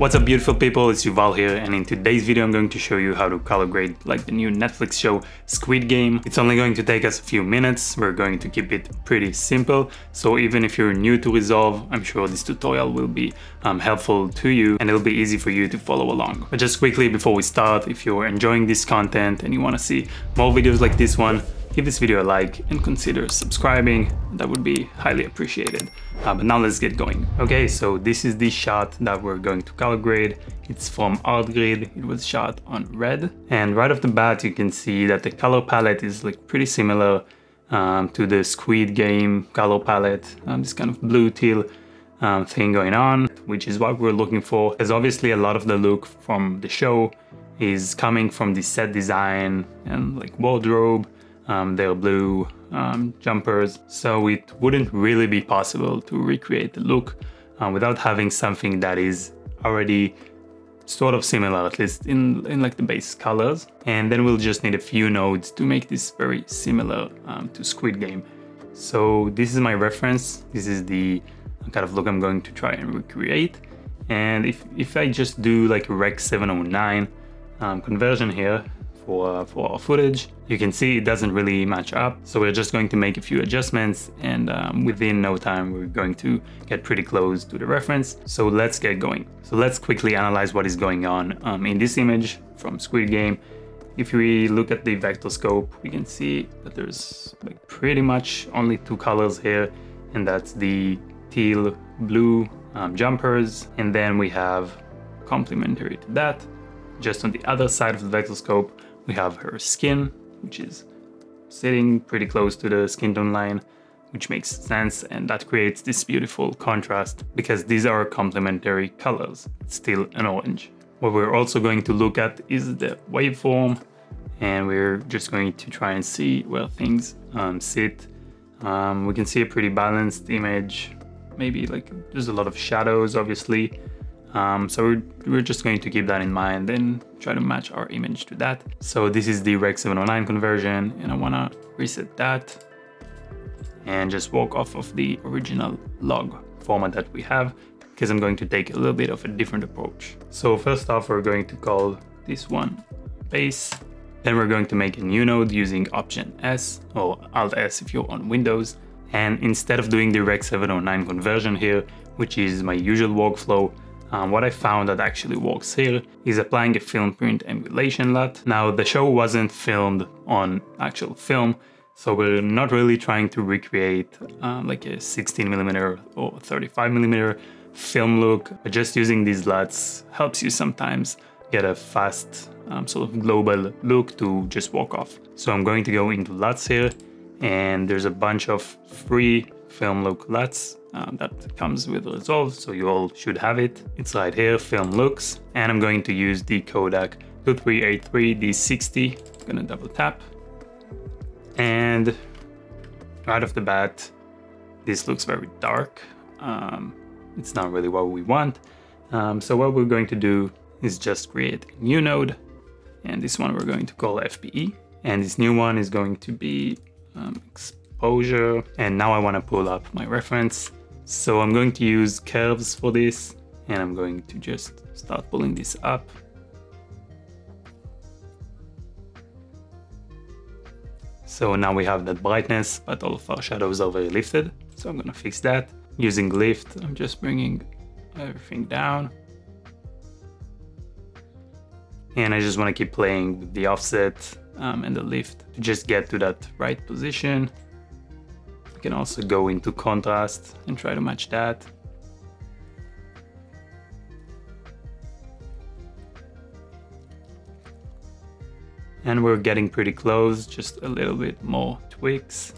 What's up beautiful people, it's Yuval here and in today's video I'm going to show you how to color grade like the new Netflix show Squid Game. It's only going to take us a few minutes, we're going to keep it pretty simple, so even if you're new to Resolve, I'm sure this tutorial will be um, helpful to you and it'll be easy for you to follow along. But just quickly before we start, if you're enjoying this content and you want to see more videos like this one, give this video a like and consider subscribing, that would be highly appreciated. Uh, but now let's get going. Okay, so this is the shot that we're going to color grade. It's from Artgrid, it was shot on red. And right off the bat, you can see that the color palette is like pretty similar um, to the Squid Game color palette. Um, this kind of blue teal um, thing going on, which is what we're looking for. Because obviously a lot of the look from the show is coming from the set design and like wardrobe, um, their blue um, jumpers, so it wouldn't really be possible to recreate the look uh, without having something that is already sort of similar, at least in, in like the base colors. And then we'll just need a few nodes to make this very similar um, to Squid Game. So this is my reference. This is the kind of look I'm going to try and recreate. And if, if I just do like Rec 709 um, conversion here, for, for our footage. You can see it doesn't really match up. So we're just going to make a few adjustments and um, within no time, we're going to get pretty close to the reference. So let's get going. So let's quickly analyze what is going on um, in this image from Squid Game. If we look at the vector scope, we can see that there's like pretty much only two colors here, and that's the teal blue um, jumpers. And then we have complementary to that, just on the other side of the vector scope, we have her skin, which is sitting pretty close to the skin tone line, which makes sense and that creates this beautiful contrast because these are complementary colors. Still an orange. What we're also going to look at is the waveform and we're just going to try and see where things um, sit. Um, we can see a pretty balanced image, maybe like there's a lot of shadows obviously, um, so we're, we're, just going to keep that in mind and try to match our image to that. So this is the Rec 709 conversion and I wanna reset that and just walk off of the original log format that we have because I'm going to take a little bit of a different approach. So first off, we're going to call this one base. Then we're going to make a new node using Option S or Alt S if you're on Windows. And instead of doing the Rec 709 conversion here, which is my usual workflow, um, what I found that actually works here is applying a film print emulation LUT. Now the show wasn't filmed on actual film, so we're not really trying to recreate um, like a 16 millimeter or 35 millimeter film look, but just using these LUTs helps you sometimes get a fast um, sort of global look to just walk off. So I'm going to go into LUTs here and there's a bunch of free film look LUTs um, that comes with Resolve, so you all should have it. It's right here, film looks, and I'm going to use the Kodak 2383D60. I'm gonna double tap. And right off the bat, this looks very dark. Um, it's not really what we want. Um, so what we're going to do is just create a new node. And this one we're going to call FPE. And this new one is going to be um, exposure. And now I want to pull up my reference. So I'm going to use curves for this and I'm going to just start pulling this up. So now we have that brightness, but all of our shadows are very lifted. So I'm gonna fix that. Using lift, I'm just bringing everything down. And I just wanna keep playing with the offset um, and the lift to just get to that right position. You can also go into contrast and try to match that. And we're getting pretty close, just a little bit more tweaks.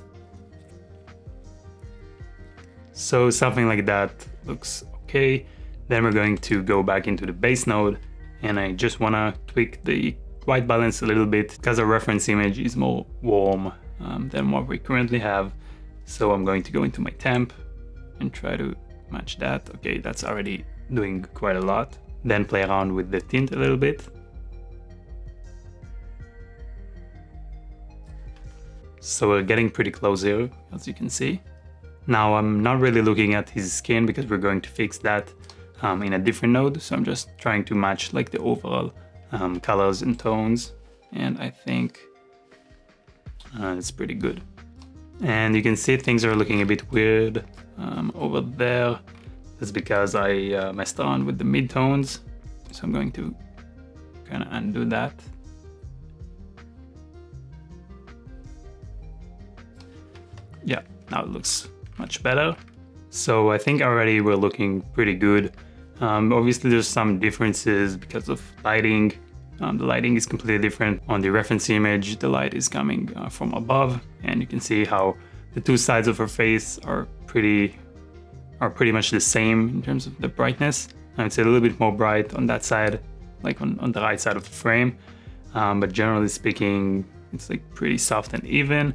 So something like that looks okay. Then we're going to go back into the base node and I just wanna tweak the white balance a little bit because our reference image is more warm um, than what we currently have. So I'm going to go into my temp and try to match that. Okay, that's already doing quite a lot. Then play around with the tint a little bit. So we're getting pretty close here, as you can see. Now I'm not really looking at his skin because we're going to fix that um, in a different node. So I'm just trying to match like the overall um, colors and tones. And I think uh, it's pretty good. And you can see things are looking a bit weird um, over there. That's because I uh, messed around with the midtones. So I'm going to kind of undo that. Yeah, now it looks much better. So I think already we're looking pretty good. Um, obviously there's some differences because of lighting. Um, the lighting is completely different. On the reference image, the light is coming uh, from above and you can see how the two sides of her face are pretty are pretty much the same in terms of the brightness. It's a little bit more bright on that side, like on, on the right side of the frame. Um, but generally speaking, it's like pretty soft and even.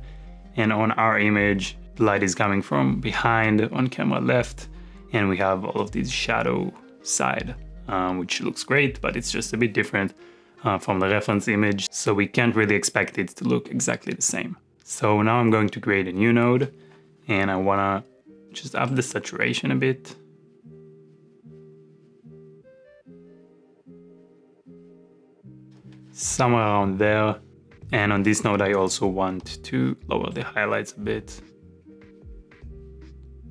And on our image, the light is coming from behind on camera left, and we have all of these shadow side, um, which looks great, but it's just a bit different uh, from the reference image. So we can't really expect it to look exactly the same. So now I'm going to create a new node and I wanna just up the saturation a bit. Somewhere around there. And on this node, I also want to lower the highlights a bit.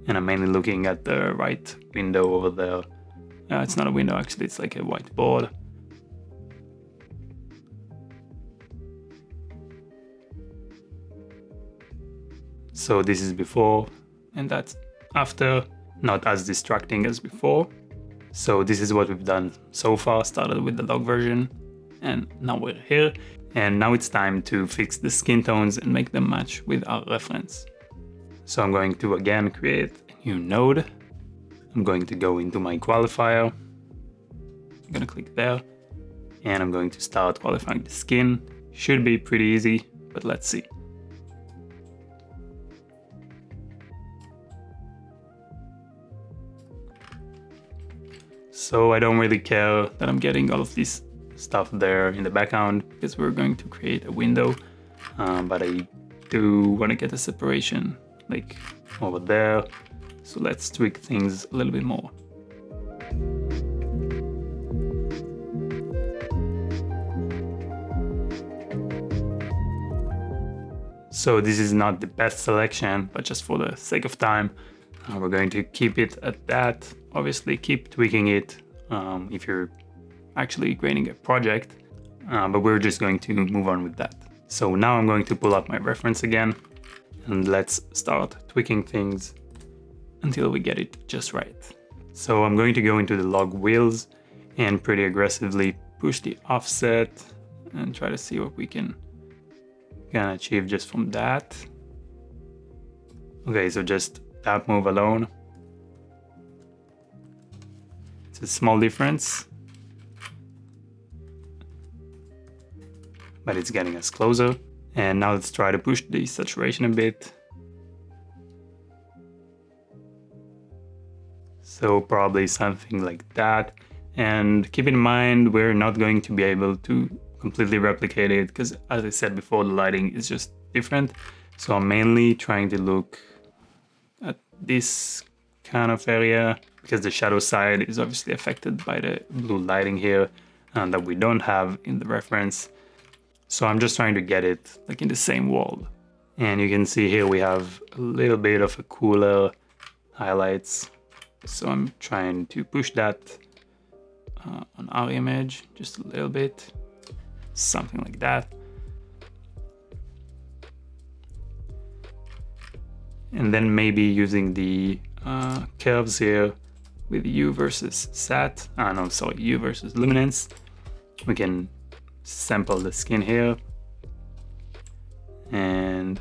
And I'm mainly looking at the right window over there. Uh, it's not a window, actually, it's like a whiteboard. So this is before and that's after, not as distracting as before. So this is what we've done so far, started with the log version and now we're here. And now it's time to fix the skin tones and make them match with our reference. So I'm going to again create a new node. I'm going to go into my qualifier. I'm gonna click there and I'm going to start qualifying the skin. Should be pretty easy, but let's see. So I don't really care that I'm getting all of this stuff there in the background because we're going to create a window. Um, but I do want to get a separation like over there. So let's tweak things a little bit more. So this is not the best selection, but just for the sake of time, uh, we're going to keep it at that. Obviously keep tweaking it um, if you're actually creating a project, uh, but we're just going to move on with that. So now I'm going to pull up my reference again and let's start tweaking things until we get it just right. So I'm going to go into the log wheels and pretty aggressively push the offset and try to see what we can, can achieve just from that. Okay, so just that move alone. It's a small difference, but it's getting us closer. And now let's try to push the saturation a bit. So probably something like that. And keep in mind, we're not going to be able to completely replicate it because as I said before, the lighting is just different. So I'm mainly trying to look at this kind of area because the shadow side is obviously affected by the blue lighting here and that we don't have in the reference. So I'm just trying to get it like in the same world. And you can see here we have a little bit of a cooler highlights. So I'm trying to push that uh, on our image just a little bit, something like that. and then maybe using the uh, curves here with Hue versus sat, ah no, sorry, Hue versus luminance, we can sample the skin here and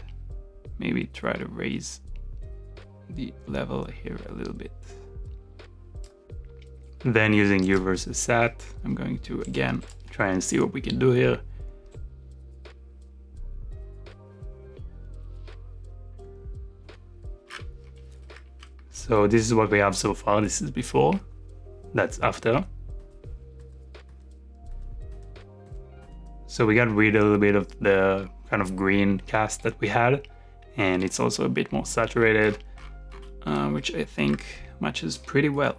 maybe try to raise the level here a little bit. Then using Hue versus sat, I'm going to again try and see what we can do here. So this is what we have so far. This is before, that's after. So we got rid a little bit of the kind of green cast that we had and it's also a bit more saturated, uh, which I think matches pretty well.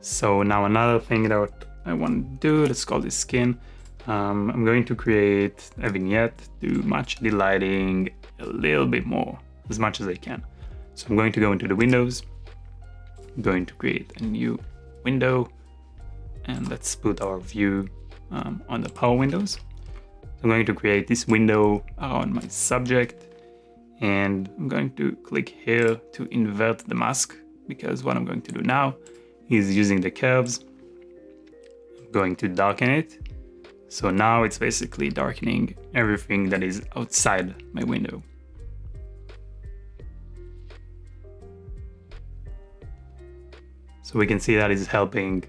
So now another thing that I want to do, let's call this skin. Um, I'm going to create a vignette to match the lighting a little bit more, as much as I can. So I'm going to go into the windows, I'm going to create a new window, and let's put our view um, on the power windows. I'm going to create this window around my subject and I'm going to click here to invert the mask because what I'm going to do now is using the curves. I'm going to darken it. So now it's basically darkening everything that is outside my window. So we can see that is helping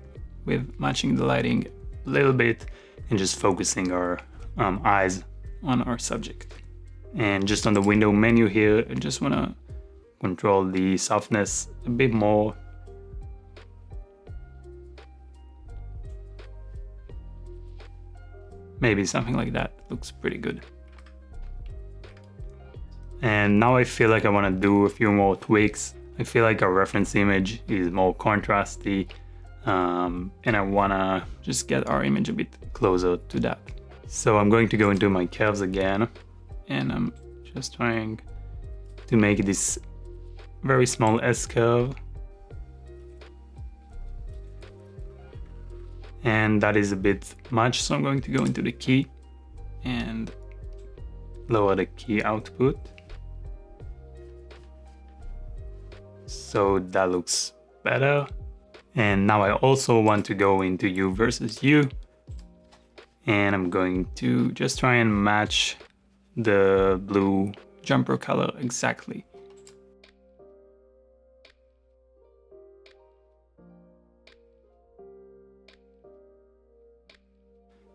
with matching the lighting a little bit and just focusing our um, eyes on our subject. And just on the window menu here, I just want to control the softness a bit more. Maybe something like that looks pretty good. And now I feel like I want to do a few more tweaks. I feel like our reference image is more contrasty um, and I want to just get our image a bit closer to that. So I'm going to go into my curves again and I'm just trying to make this very small S curve. And that is a bit much, so I'm going to go into the key and lower the key output. So that looks better. And now I also want to go into Hue versus Hue. And I'm going to just try and match the blue jumper color exactly.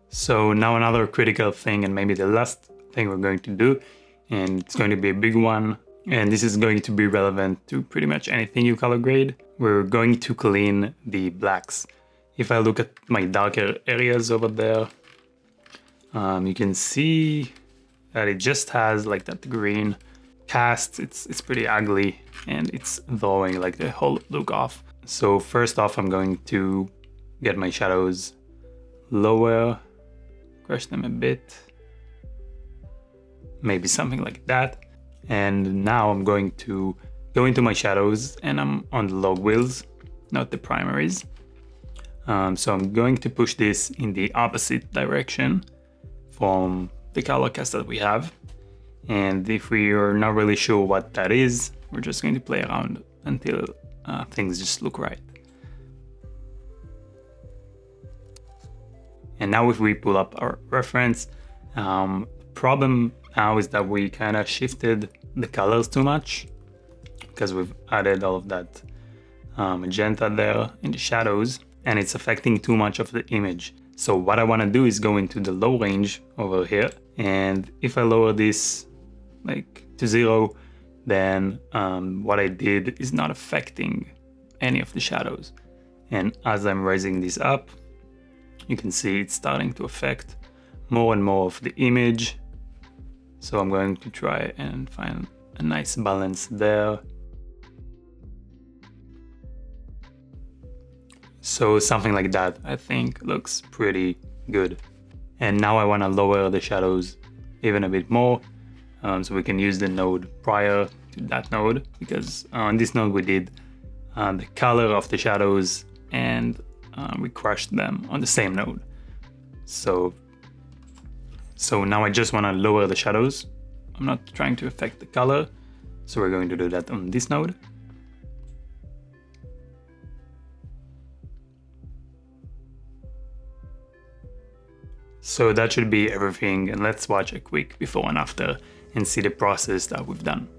So now another critical thing and maybe the last thing we're going to do and it's going to be a big one and this is going to be relevant to pretty much anything you color grade. We're going to clean the blacks. If I look at my darker areas over there, um, you can see that it just has like that green cast. It's, it's pretty ugly and it's throwing like the whole look off. So first off, I'm going to get my shadows lower, crush them a bit, maybe something like that. And now I'm going to go into my shadows and I'm on the log wheels, not the primaries. Um, so I'm going to push this in the opposite direction from the color cast that we have. And if we are not really sure what that is, we're just going to play around until uh, things just look right. And now if we pull up our reference, um, problem now is that we kind of shifted the colors too much because we've added all of that um, magenta there in the shadows and it's affecting too much of the image. So what I want to do is go into the low range over here and if I lower this like to zero then um, what I did is not affecting any of the shadows and as I'm raising this up you can see it's starting to affect more and more of the image so I'm going to try and find a nice balance there so something like that I think looks pretty good and now I want to lower the shadows even a bit more. Um, so we can use the node prior to that node because on this node we did uh, the color of the shadows and uh, we crushed them on the same node. So, so now I just want to lower the shadows. I'm not trying to affect the color. So we're going to do that on this node. So that should be everything and let's watch a quick before and after and see the process that we've done.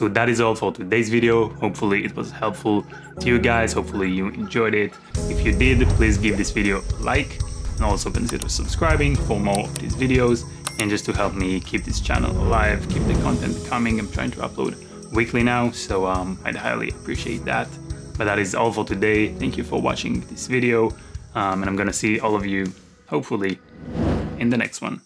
So that is all for today's video. Hopefully it was helpful to you guys. Hopefully you enjoyed it. If you did, please give this video a like and also consider subscribing for more of these videos and just to help me keep this channel alive, keep the content coming. I'm trying to upload weekly now, so um, I'd highly appreciate that. But that is all for today. Thank you for watching this video, um, and I'm gonna see all of you, hopefully, in the next one.